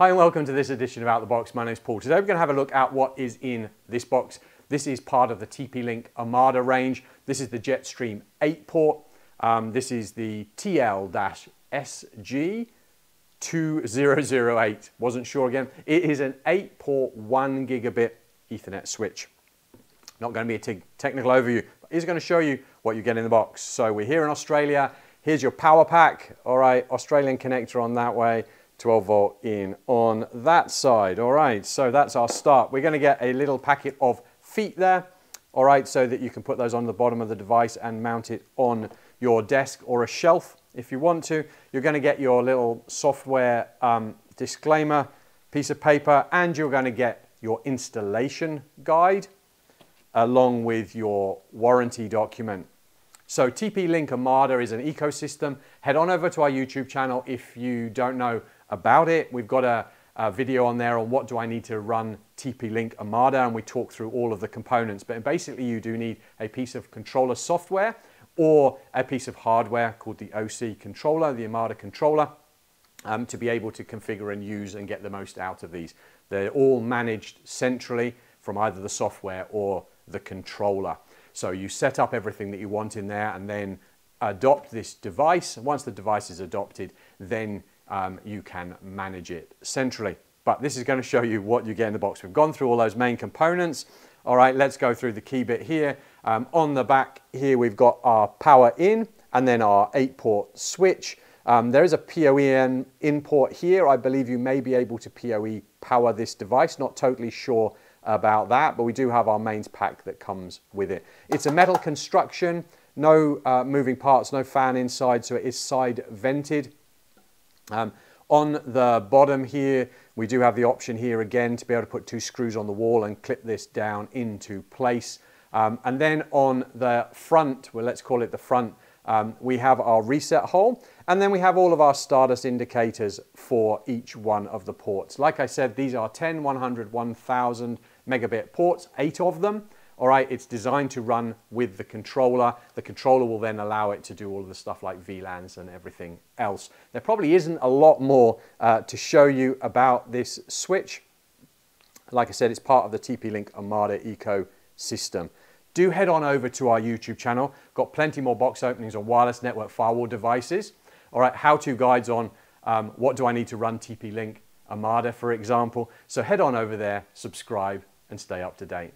Hi and welcome to this edition of Out the Box. My name is Paul. Today we're going to have a look at what is in this box. This is part of the TP-Link Omada range. This is the Jetstream 8 port. Um, this is the TL-SG2008. Wasn't sure again. It is an 8 port 1 gigabit Ethernet switch. Not going to be a technical overview, but it's going to show you what you get in the box. So we're here in Australia. Here's your power pack. All right, Australian connector on that way. 12 volt in on that side. All right, so that's our start. We're going to get a little packet of feet there, all right, so that you can put those on the bottom of the device and mount it on your desk or a shelf if you want to. You're going to get your little software um, disclaimer piece of paper and you're going to get your installation guide along with your warranty document. So TP-Link Omada is an ecosystem. Head on over to our YouTube channel if you don't know about it. We've got a, a video on there on what do I need to run TP-Link Omada and we talk through all of the components. But basically you do need a piece of controller software or a piece of hardware called the OC controller, the Omada controller, um, to be able to configure and use and get the most out of these. They're all managed centrally from either the software or the controller. So you set up everything that you want in there and then adopt this device. Once the device is adopted, then um, you can manage it centrally. But this is going to show you what you get in the box. We've gone through all those main components. All right, let's go through the key bit here. Um, on the back here, we've got our power in and then our eight port switch. Um, there is a PoE in port here. I believe you may be able to PoE power this device. Not totally sure about that, but we do have our mains pack that comes with it. It's a metal construction, no uh, moving parts, no fan inside, so it is side vented. Um, on the bottom here, we do have the option here again to be able to put two screws on the wall and clip this down into place. Um, and then on the front, well, let's call it the front, um, we have our reset hole, and then we have all of our Stardust indicators for each one of the ports. Like I said, these are 10, 100, 1000 megabit ports, eight of them. All right, it's designed to run with the controller. The controller will then allow it to do all of the stuff like VLANs and everything else. There probably isn't a lot more uh, to show you about this switch. Like I said, it's part of the TP-Link Omada ecosystem. Do head on over to our YouTube channel. Got plenty more box openings on wireless network firewall devices. All right, how-to guides on um, what do I need to run TP-Link Omada, for example. So head on over there, subscribe, and stay up to date.